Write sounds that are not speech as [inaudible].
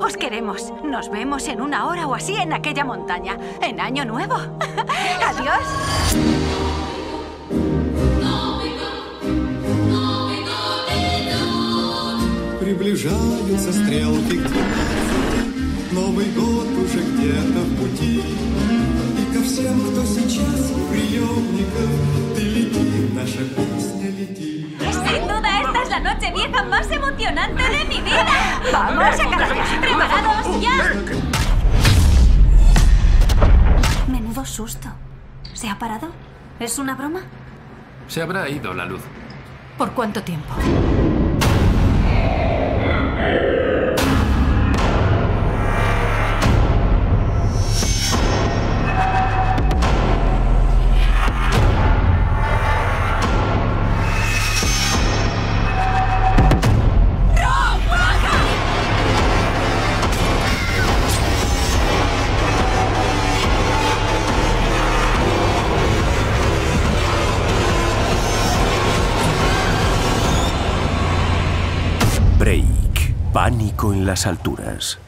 Os queremos. Nos vemos en una hora o así en aquella montaña. En Año Nuevo. [laughs] Adiós. Приближаются стрелки к Новый год уже где-то в пути И ко всем, кто сейчас у приемников la noche vieja más emocionante de mi vida. [laughs] ¡Vamos a cargar! ¿Preparados ya? Menudo susto. ¿Se ha parado? ¿Es una broma? Se habrá ido la luz. ¿Por cuánto tiempo? Break. Pánico en las alturas.